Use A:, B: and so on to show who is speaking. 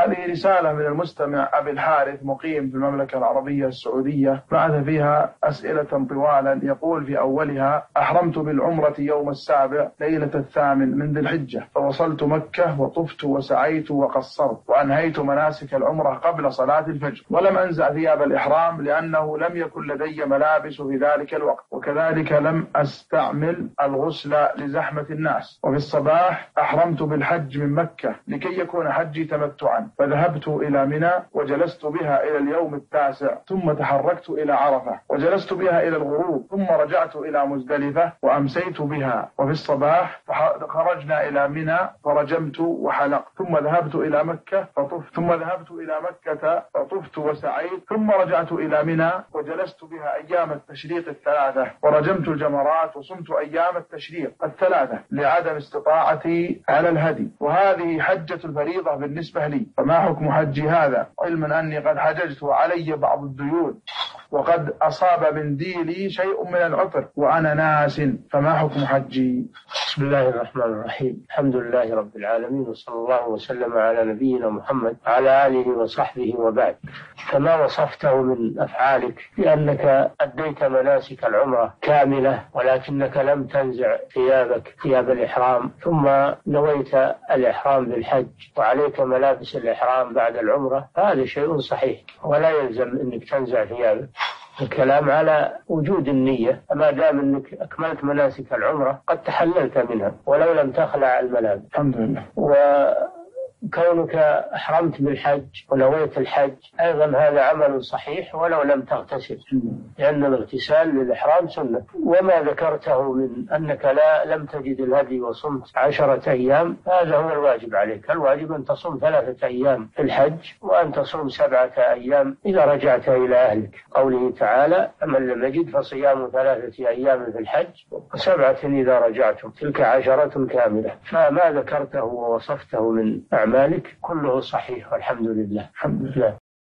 A: هذه رسالة من المستمع أبي الحارث مقيم في المملكة العربية السعودية. بعث فيها أسئلة طوالا يقول في أولها أحرمت بالعمرة يوم السابع ليلة الثامن من ذي الحجة. فوصلت مكة وطفت وسعيت وقصرت وأنهيت مناسك العمرة قبل صلاة الفجر. ولم أنزع ثياب الإحرام لأنه لم يكن لدي ملابس في ذلك الوقت. وكذلك لم أستعمل الغسل لزحمة الناس. وفي الصباح أحرمت بالحج من مكة لكي يكون حجي تمتعا. فذهبت إلى منى وجلست بها إلى اليوم التاسع ثم تحركت إلى عرفة. وجلست بها إلى الغروب ثم رجعت إلى مزدلفة وأمسيت بها. وفي الصباح خرجنا إلى منى فرجمت وحلقت. ثم ذهبت إلى مكة فطفت. ثم ذهبت إلى مكة فطفت وسعيت. ثم رجعت إلى منى وجلست بها أيام التشريق الثلاثة. ورجمت الجمرات وصمت أيام التشريق الثلاثة لعدم استطاعتي على الهدي. وهذه حجة الفريضة بالنسبة لي. فما حكم حجي هذا؟ علما أني قد حججت وعلي بعض الديون وقد أصاب من ديلي شيء من العطر وأنا ناس فما حكم حجي؟
B: بسم الله الرحمن الرحيم. الحمد لله رب العالمين وصلى الله وسلم على نبينا محمد وعلى آله وصحبه وبعد كما وصفته من أفعالك بأنك أديت مناسك العمرة كاملة ولكنك لم تنزع ثيابك ثياب الإحرام. ثم نويت الإحرام بالحج وعليك ملابس الإحرام بعد العمرة. هذا شيء صحيح ولا يلزم أنك تنزع ثيابك. الكلام على وجود النية ما دام أنك أكملت مناسك العمرة قد تحللت منها ولو لم تخلع الملابس.
A: الحمد لله.
B: كونك أحرمت بالحج ونويت الحج أيضا هذا عمل صحيح ولو لم تغتسل لأن الاغتسال للإحرام سنة. وما ذكرته من أنك لا لم تجد الهدي وصمت عشرة أيام هذا هو الواجب عليك. الواجب أن تصوم ثلاثة أيام في الحج وأن تصوم سبعة أيام إذا رجعت إلى أهلك. قوله تعالى من لم يجد فصيام ثلاثة أيام في الحج وسبعة إذا رجعتم. تلك عشرة كاملة. فما ذكرته ووصفته من أعمال أعمالك كله صحيح والحمد لله.
A: الحمد لله.